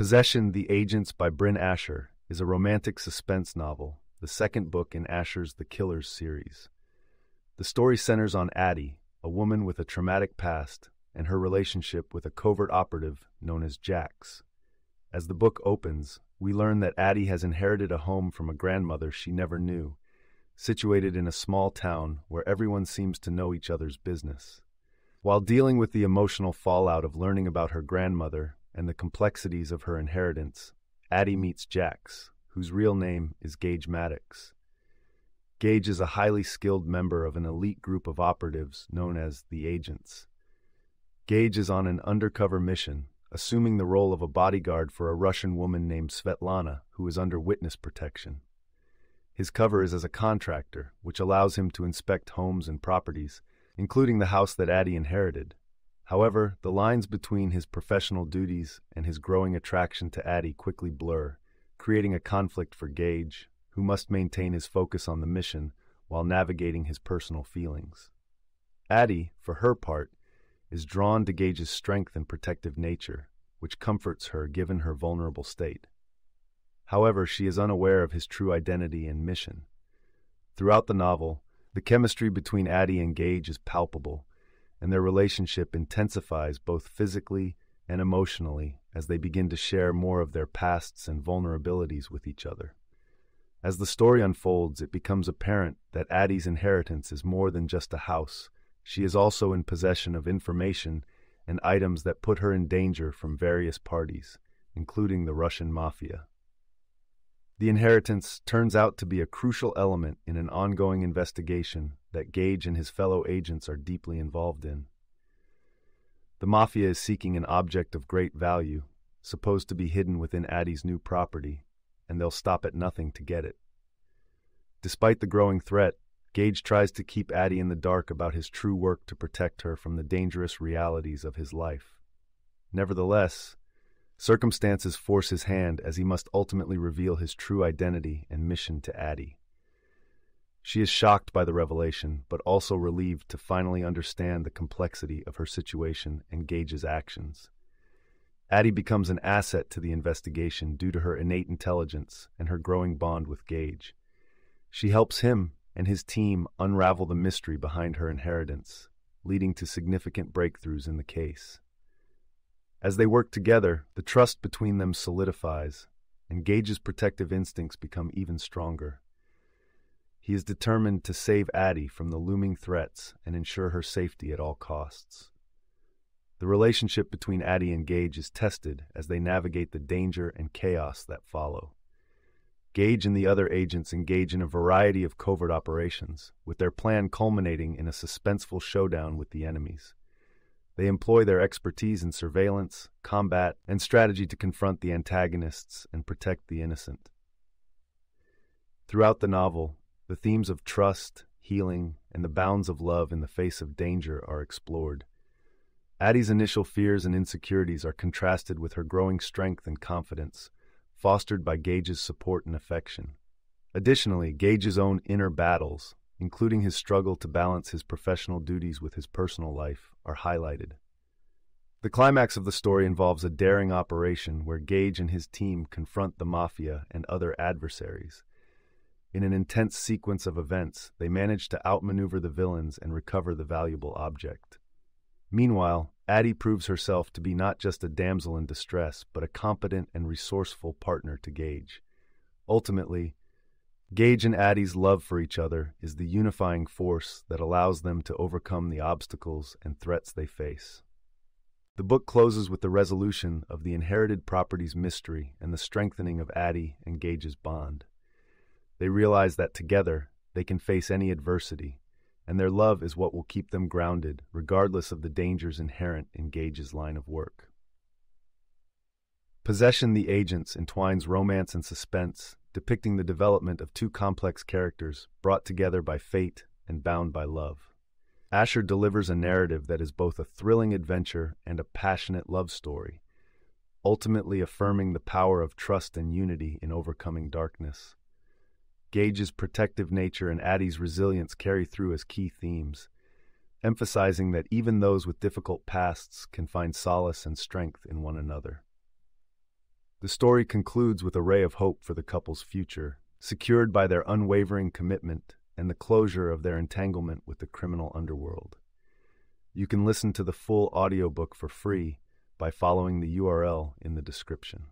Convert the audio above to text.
Possession The Agents by Brynne Asher is a romantic suspense novel, the second book in Asher's The Killers series. The story centers on Addie, a woman with a traumatic past, and her relationship with a covert operative known as Jax. As the book opens, we learn that Addie has inherited a home from a grandmother she never knew, situated in a small town where everyone seems to know each other's business. While dealing with the emotional fallout of learning about her grandmother and the complexities of her inheritance, Addie meets Jax, whose real name is Gage Maddox. Gage is a highly skilled member of an elite group of operatives known as the Agents. Gage is on an undercover mission, assuming the role of a bodyguard for a Russian woman named Svetlana, who is under witness protection. His cover is as a contractor, which allows him to inspect homes and properties, including the house that Addie inherited. However, the lines between his professional duties and his growing attraction to Addie quickly blur, creating a conflict for Gage, who must maintain his focus on the mission while navigating his personal feelings. Addie, for her part, is drawn to Gage's strength and protective nature, which comforts her given her vulnerable state. However, she is unaware of his true identity and mission. Throughout the novel, the chemistry between Addie and Gage is palpable, and their relationship intensifies both physically and emotionally as they begin to share more of their pasts and vulnerabilities with each other. As the story unfolds, it becomes apparent that Addie's inheritance is more than just a house. She is also in possession of information and items that put her in danger from various parties, including the Russian mafia. The inheritance turns out to be a crucial element in an ongoing investigation that Gage and his fellow agents are deeply involved in. The Mafia is seeking an object of great value, supposed to be hidden within Addie's new property, and they'll stop at nothing to get it. Despite the growing threat, Gage tries to keep Addie in the dark about his true work to protect her from the dangerous realities of his life. Nevertheless, circumstances force his hand as he must ultimately reveal his true identity and mission to Addie. She is shocked by the revelation, but also relieved to finally understand the complexity of her situation and Gage's actions. Addie becomes an asset to the investigation due to her innate intelligence and her growing bond with Gage. She helps him and his team unravel the mystery behind her inheritance, leading to significant breakthroughs in the case. As they work together, the trust between them solidifies, and Gage's protective instincts become even stronger. He is determined to save Addie from the looming threats and ensure her safety at all costs. The relationship between Addie and Gage is tested as they navigate the danger and chaos that follow. Gage and the other agents engage in a variety of covert operations, with their plan culminating in a suspenseful showdown with the enemies. They employ their expertise in surveillance, combat, and strategy to confront the antagonists and protect the innocent. Throughout the novel, the themes of trust, healing, and the bounds of love in the face of danger are explored. Addie's initial fears and insecurities are contrasted with her growing strength and confidence, fostered by Gage's support and affection. Additionally, Gage's own inner battles, including his struggle to balance his professional duties with his personal life, are highlighted. The climax of the story involves a daring operation where Gage and his team confront the Mafia and other adversaries, in an intense sequence of events, they manage to outmaneuver the villains and recover the valuable object. Meanwhile, Addie proves herself to be not just a damsel in distress, but a competent and resourceful partner to Gage. Ultimately, Gage and Addie's love for each other is the unifying force that allows them to overcome the obstacles and threats they face. The book closes with the resolution of the inherited property's mystery and the strengthening of Addie and Gage's bond. They realize that together they can face any adversity, and their love is what will keep them grounded, regardless of the dangers inherent in Gage's line of work. Possession the Agents entwines romance and suspense, depicting the development of two complex characters brought together by fate and bound by love. Asher delivers a narrative that is both a thrilling adventure and a passionate love story, ultimately affirming the power of trust and unity in overcoming darkness. Gage's protective nature and Addie's resilience carry through as key themes, emphasizing that even those with difficult pasts can find solace and strength in one another. The story concludes with a ray of hope for the couple's future, secured by their unwavering commitment and the closure of their entanglement with the criminal underworld. You can listen to the full audiobook for free by following the URL in the description.